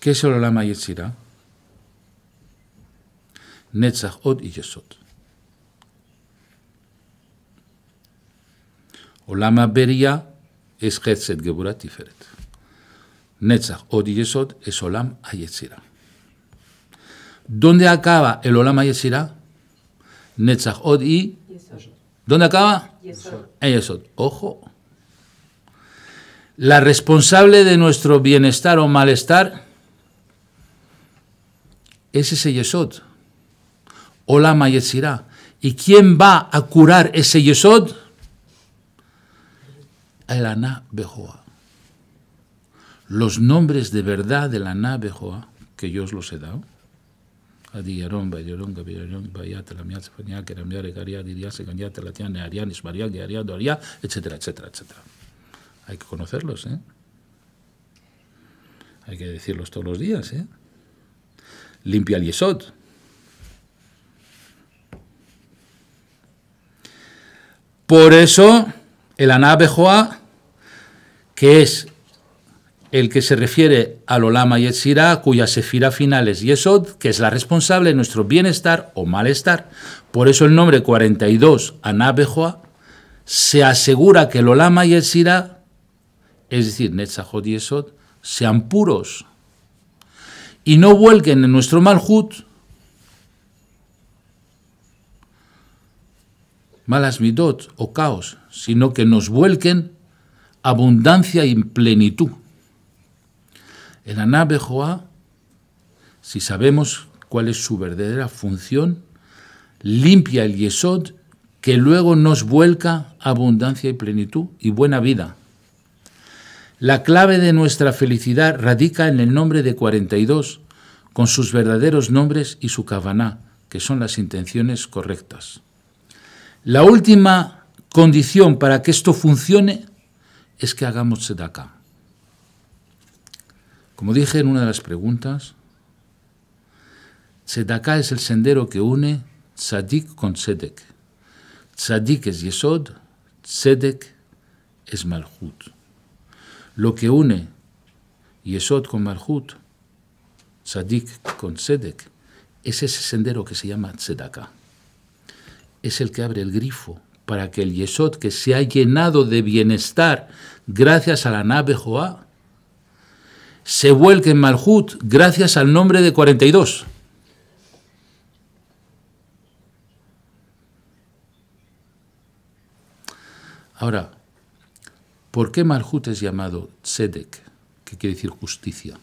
S1: ¿Qué es el Olama Yetzirah? Netzach, Od y Yesod. Olama Beria es Hetzet Geburat Tiferet. Netzach, Od Yesod es Olam Yetzirah. ¿Dónde acaba el Olam Yetzirah? Netzach, Od y... ¿Dónde acaba? Yesod. Ojo. La responsable de nuestro bienestar o malestar es ese Yesod. Olam Yetzirah. ¿Y quién va a curar ese Yesod? El Aná Bejoa. Los nombres de verdad del Aná Bejoa, que yo os los he dado. Adiyarón, Bayarón, Gabirarón, Bayat, Lamiat, Sefaniá, Keramiá, Regaría, Diría, Segañá, Telatián, Nearián, Ismaría, Guiaría, Doría, etcétera, etcétera, etcétera. Hay que conocerlos, ¿eh? Hay que decirlos todos los días, ¿eh? Limpia el Yesod. Por eso, el Anábejoa, que es el que se refiere al Olama Yetzirah, cuya sefira final es Yesod, que es la responsable de nuestro bienestar o malestar. Por eso el nombre 42, Anábejoa, se asegura que el Olama Yetzirah, es decir, Netzachot y Yesod, sean puros y no vuelquen en nuestro Malhut malas midot o caos, sino que nos vuelquen abundancia y plenitud. El Aná Joá, si sabemos cuál es su verdadera función, limpia el Yesod que luego nos vuelca abundancia y plenitud y buena vida. La clave de nuestra felicidad radica en el nombre de 42, con sus verdaderos nombres y su kavaná, que son las intenciones correctas. La última condición para que esto funcione es que hagamos tzedakah. Como dije en una de las preguntas, tzedakah es el sendero que une tzadik con tzedek. Tzadik es yesod, tzedek es malhut. Lo que une yesod con malhut, tzadik con tzedek, es ese sendero que se llama tzedakah es el que abre el grifo para que el Yesod, que se ha llenado de bienestar gracias a la nave Joá, se vuelque en Malhut gracias al nombre de 42. Ahora, ¿por qué Malhut es llamado Tzedek, que quiere decir justicia?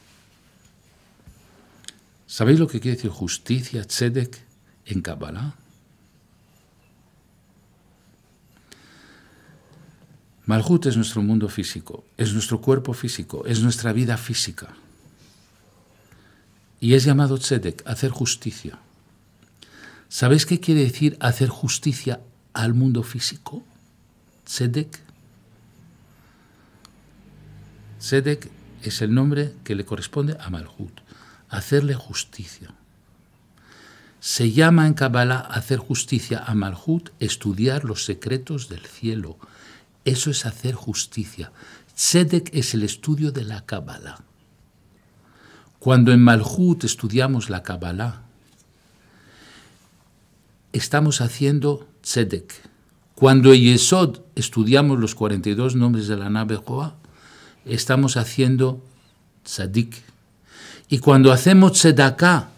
S1: ¿Sabéis lo que quiere decir justicia, Tzedek, en Kabbalah? Malhut es nuestro mundo físico, es nuestro cuerpo físico, es nuestra vida física. Y es llamado tzedek, hacer justicia. ¿Sabéis qué quiere decir hacer justicia al mundo físico? Tzedek. Tzedek es el nombre que le corresponde a Malhut, hacerle justicia. Se llama en Kabbalah hacer justicia a Malhut, estudiar los secretos del cielo, eso es hacer justicia. Tzedek es el estudio de la Kabbalah. Cuando en Malhut estudiamos la Kabbalah, estamos haciendo Tzedek. Cuando en Yesod estudiamos los 42 nombres de la nave Joa, estamos haciendo Tzadik. Y cuando hacemos Tzedakah,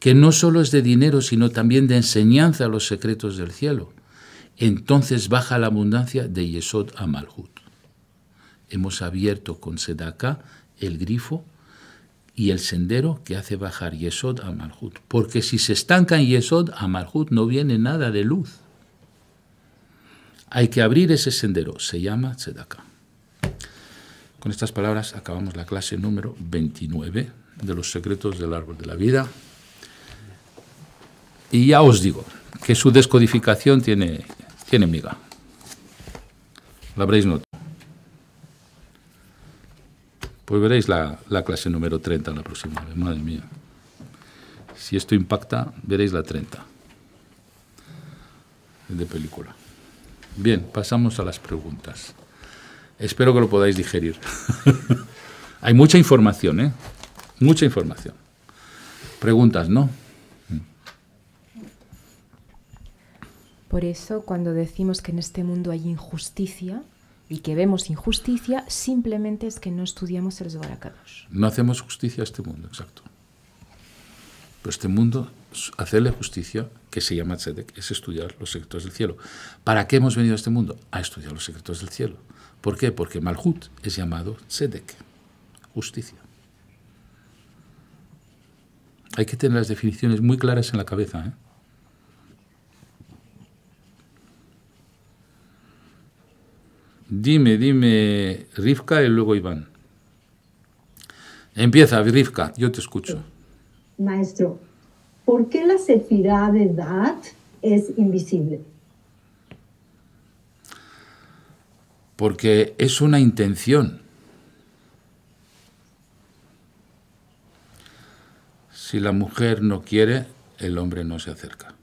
S1: que no solo es de dinero, sino también de enseñanza a los secretos del cielo, entonces baja la abundancia de Yesod a Malhut. hemos abierto con Sedaka el grifo y el sendero que hace bajar Yesod a Malhut. Porque si se estanca en Yesod, a Malhut no viene nada de luz. Hay que abrir ese sendero, se llama Tzedaka. Con estas palabras acabamos la clase número 29 de los secretos del árbol de la vida. Y ya os digo que su descodificación tiene, tiene miga. La habréis notado. Pues veréis la, la, clase número 30 la próxima vez, madre mía. Si esto impacta, veréis la 30 de película. Bien, pasamos a las preguntas. Espero que lo podáis digerir. Hay mucha información, ¿eh? Mucha información. Preguntas, ¿no?
S7: Por eso, cuando decimos que en este mundo hay injusticia, y que vemos injusticia, simplemente es que no estudiamos el Zohar Kadosh.
S1: No hacemos justicia a este mundo, exacto. Pero este mundo, hacerle justicia, que se llama Tzedek, es estudiar los secretos del cielo. ¿Para qué hemos venido a este mundo? A estudiar los secretos del cielo. ¿Por qué? Porque Malhut es llamado Tzedek, justicia. Hay que tener las definiciones muy claras en la cabeza. ¿eh? Dime, dime, Rivka y luego Iván. Empieza, Rivka, yo te escucho.
S8: Maestro, ¿por qué la sefirá de Dat es invisible?
S1: Porque es una intención. Si la mujer no quiere, el hombre no se acerca.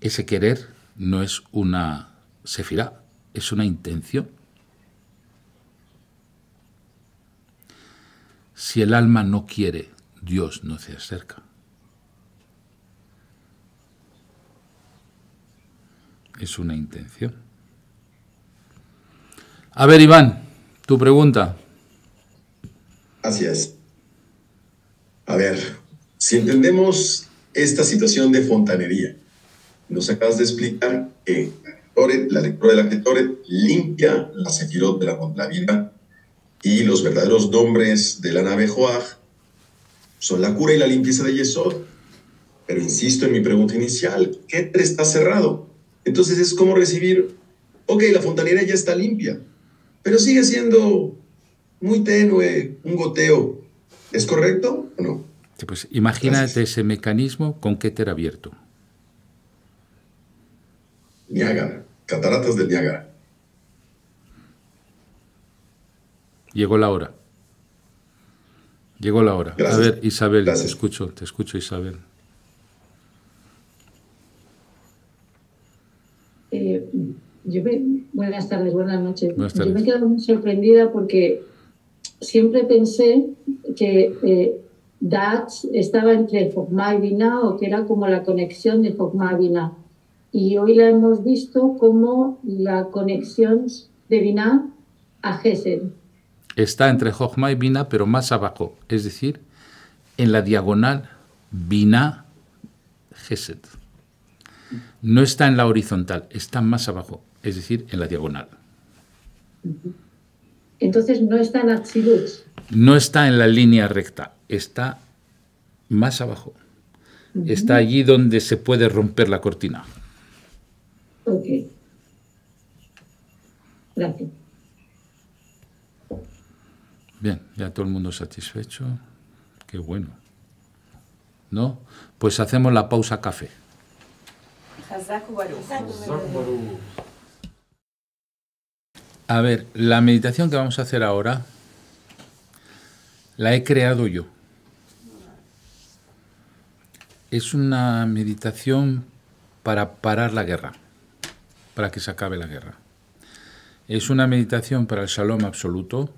S1: Ese querer no es una sefirá, es una intención. Si el alma no quiere, Dios no se acerca. Es una intención. A ver, Iván, tu pregunta.
S2: Así es. A ver, si entendemos esta situación de fontanería, nos acabas de explicar que la lectura de la Ketoret limpia la Sefirot de la, vida y los verdaderos nombres de la nave Joach son la cura y la limpieza de Yesod. Pero insisto en mi pregunta inicial, Keter está cerrado. Entonces es como recibir, ok, la fontanera ya está limpia, pero sigue siendo muy tenue, un goteo. ¿Es correcto o no?
S1: pues imagínate ese mecanismo con Keter abierto.
S2: Niágara, cataratas del Niágara.
S1: Llegó la hora. Llegó la hora. A ver, Isabel, te escucho, te escucho, Isabel.
S9: Eh, yo buenas tardes, buenas noches. Yo me he quedado muy sorprendida porque siempre pensé que eh, estaba entre Fogma y Bina o que era como la conexión de Fogma y Bina y hoy la hemos visto como la conexión de Binah a Gesed.
S1: Está entre Jochma y Binah, pero más abajo, es decir, en la diagonal Binah Gesed. No está en la horizontal, está más abajo, es decir, en la diagonal.
S9: Entonces no está en Atzilut.
S1: No está en la línea recta, está más abajo. Está allí donde se puede romper la cortina.
S9: Ok. Gracias.
S1: Bien, ya todo el mundo satisfecho. Qué bueno. ¿No? Pues hacemos la pausa café. A ver, la meditación que vamos a hacer ahora la he creado yo. Es una meditación para parar la guerra para que se acabe la guerra. Es una meditación para el shalom absoluto.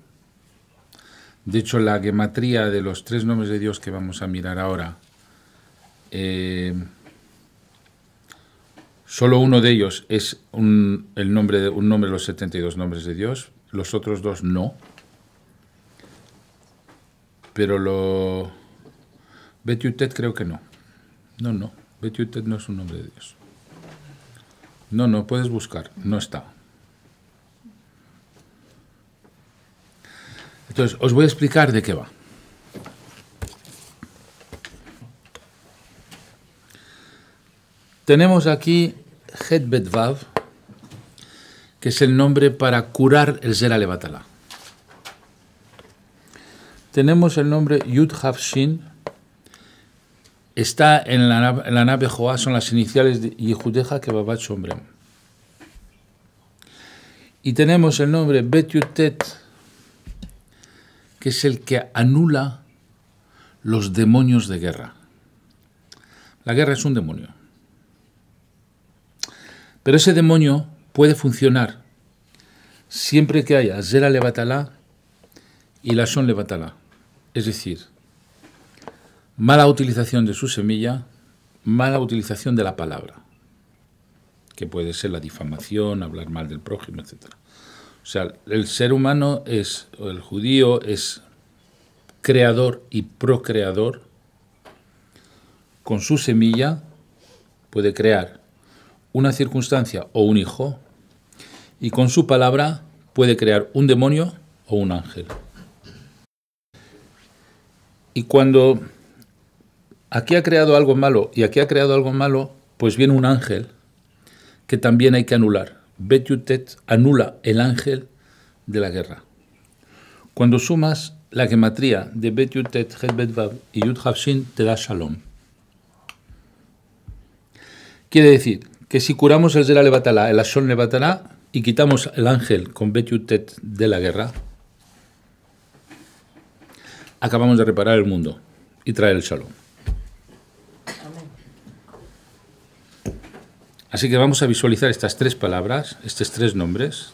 S1: De hecho, la gematría de los tres nombres de Dios que vamos a mirar ahora, eh, solo uno de ellos es un, el nombre de, un nombre de los 72 nombres de Dios, los otros dos no. Pero lo... Betutet creo que no. No, no. Betutet no es un nombre de Dios. No, no puedes buscar, no está. Entonces, os voy a explicar de qué va. Tenemos aquí Het que es el nombre para curar el Zera Levatala. Tenemos el nombre Yud Havshin, está en la, nave Joá, son las iniciales de Yehudeja Kebabat Shombrem. Y tenemos el nombre Bet Yutet, que es el que anula los demonios de guerra. La guerra es un demonio. Pero ese demonio puede funcionar siempre que haya Zera Levatalá y la Son Levatalá. Es decir, mala utilización de su semilla, mala utilización de la palabra, que puede ser la difamación, hablar mal del prójimo, etc. O sea, el ser humano es, el judío es creador y procreador, con su semilla puede crear una circunstancia o un hijo, y con su palabra puede crear un demonio o un ángel. Y cuando aquí ha creado algo malo y aquí ha creado algo malo, pues viene un ángel que también hay que anular. Betyutet anula el ángel de la guerra. Cuando sumas la gematría de Betyutet, Het y Yud te da Shalom. Quiere decir que si curamos el Zera Levatala, el Ashon Levatala, y quitamos el ángel con Betyutet de la guerra, acabamos de reparar el mundo y traer el Shalom. Así que vamos a visualizar estas tres palabras, estos tres nombres,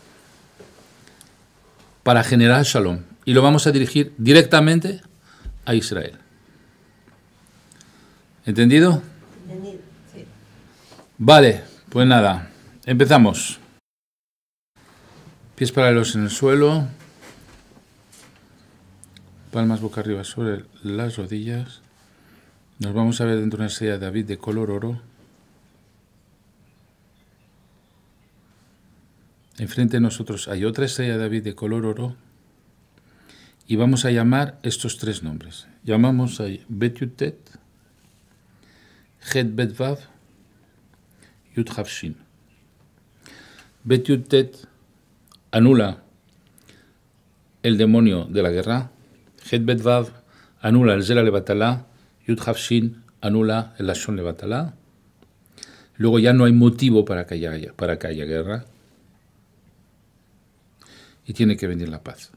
S1: para generar Shalom. Y lo vamos a dirigir directamente a Israel. ¿Entendido? Entendido, sí. Vale, pues nada, empezamos. Pies paralelos en el suelo, palmas boca arriba sobre las rodillas. Nos vamos a ver dentro de una estrella de David de color oro. Enfrente de nosotros hay otra estrella de David de color oro. Y vamos a llamar estos tres nombres. Llamamos a Betutet, Het Betvav Yud Havshin. Bet anula el demonio de la guerra. Het Betvav anula el Zera Levatala. Yud Havshin anula el Lashon Levatala. Luego ya no hay motivo para que haya, para que haya guerra. Y tiene que venir la paz.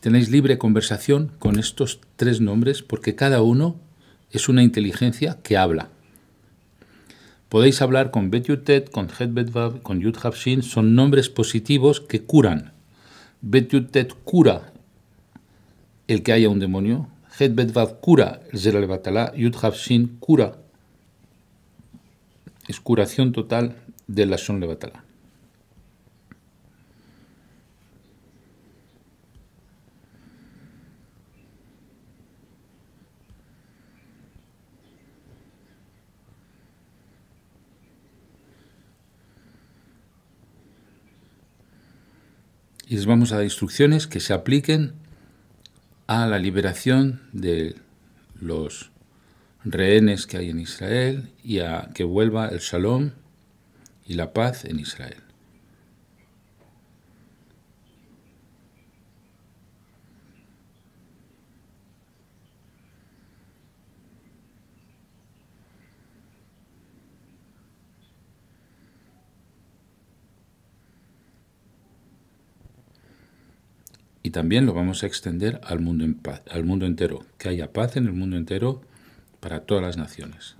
S1: Tenéis libre conversación con estos tres nombres porque cada uno es una inteligencia que habla. Podéis hablar con Bet Yutet, con Het Betvav, con Yud Shin, son nombres positivos que curan. Bet Yutet cura el que haya un demonio, Het Betvav cura el Zera Levatala, Yud Shin cura. Es curación total de la Son Levatala. Y les vamos a dar instrucciones que se apliquen a la liberación de los rehenes que hay en Israel y a que vuelva el shalom y la paz en Israel. Y también lo vamos a extender al mundo, al mundo entero, que haya paz en el mundo entero para todas las naciones.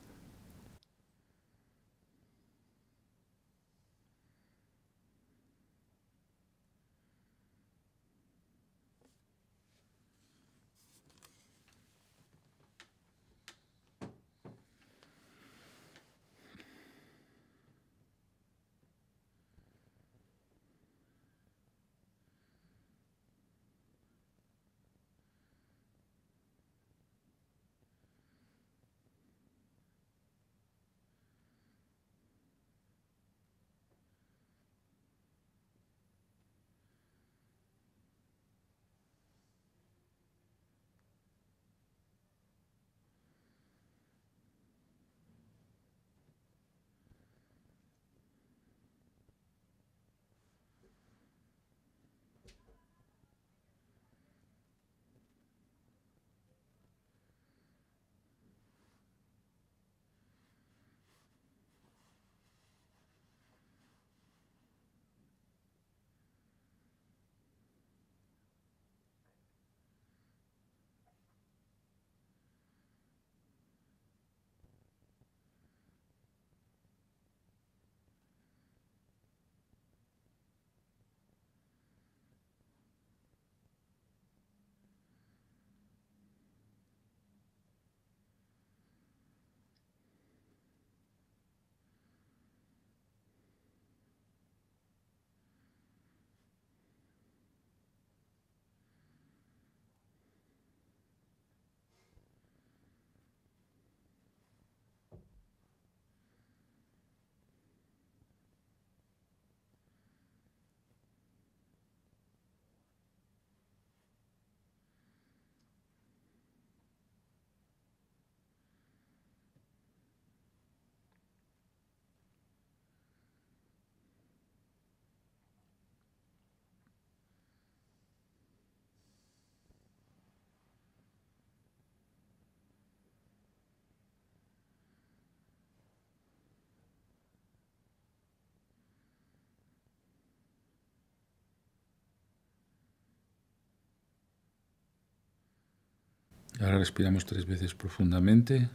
S1: Ahora respiramos tres veces profundamente.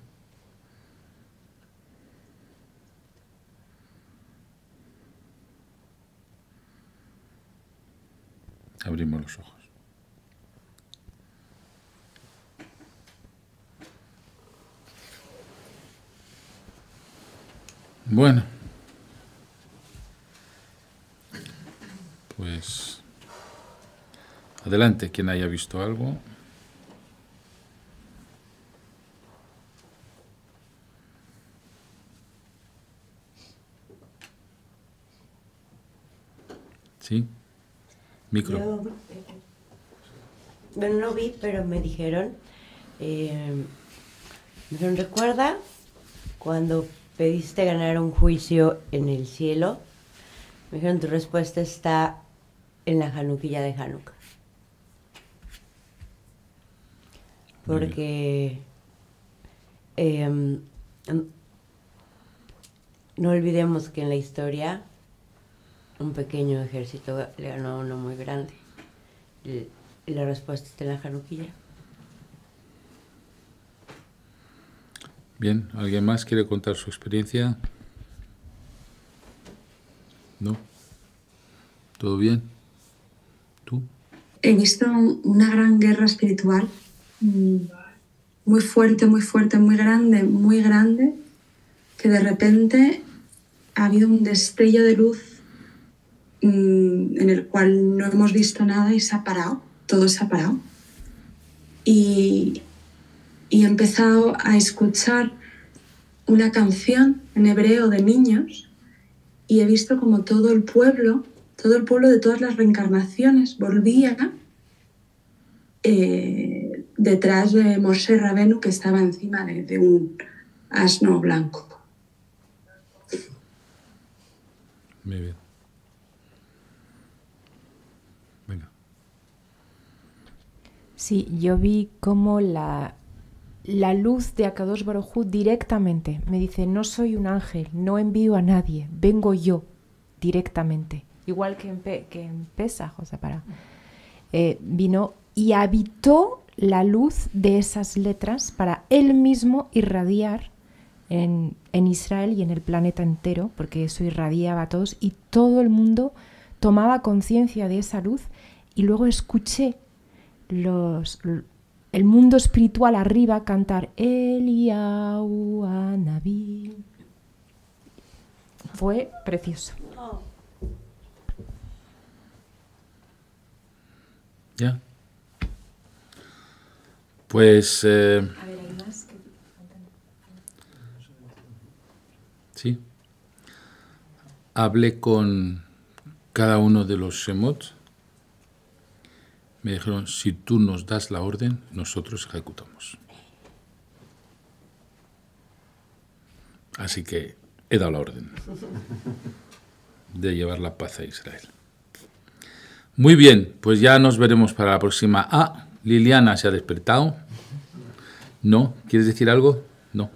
S1: Abrimos los ojos. Bueno, pues adelante quien haya visto algo. Sí. Micro.
S4: Yo, bueno, no vi, pero me dijeron, eh, me dijeron, recuerda cuando pediste ganar un juicio en el cielo, me dijeron, tu respuesta está en la januquilla de Hanukkah. Porque em, no olvidemos que en la historia un pequeño ejército le ganó a uno muy grande. Y, la respuesta está en la januquilla.
S1: Bien, ¿alguien más quiere contar su experiencia? ¿No? ¿Todo bien? ¿Tú?
S10: He visto una gran guerra espiritual mm, muy fuerte, muy fuerte, muy grande, muy grande, que de repente ha habido un destello de luz Mm, en el cual no hemos visto nada y se ha parado, todo se ha parado. Y, y he empezado a escuchar una canción en hebreo de niños y he visto como todo el pueblo, todo el pueblo de todas las reencarnaciones volvía eh, detrás de Moshe Rabenu que estaba encima de, de un asno blanco.
S1: Muy bien.
S7: Sí, yo vi como la, la luz de Akadosh Baruj directamente me dice, no soy un ángel, no envío a nadie, vengo yo directamente. Igual que en, que en para... Eh, vino y habitó la luz de esas letras para él mismo irradiar en, en, Israel y en el planeta entero, porque eso irradiaba a todos y todo el mundo tomaba conciencia de esa luz y luego escuché los, el mundo espiritual arriba cantar Eliau Naví. Fue precioso.
S1: Ya. Pues. Eh. Sí. Hablé con cada uno de los Shemot me dijeron, si tú nos das la orden, nosotros ejecutamos. Así que he dado la orden de llevar la paz a Israel. Muy bien, pues ya nos veremos para la próxima. Ah, Liliana se ha despertado. ¿No? ¿Quieres decir algo? No.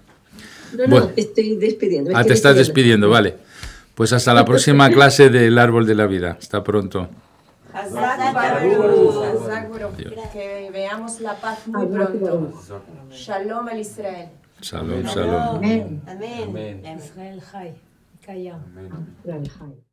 S6: No, no, estoy despidiendo.
S1: ah, te estás despidiendo, vale. Pues hasta la próxima clase del árbol de la vida. Hasta pronto.
S7: Que veamos la paz muy pronto. Shalom al Israel.
S1: Shalom, shalom.
S4: Amén. Amén. Israel Jai. Amén.
S9: Israel Jai.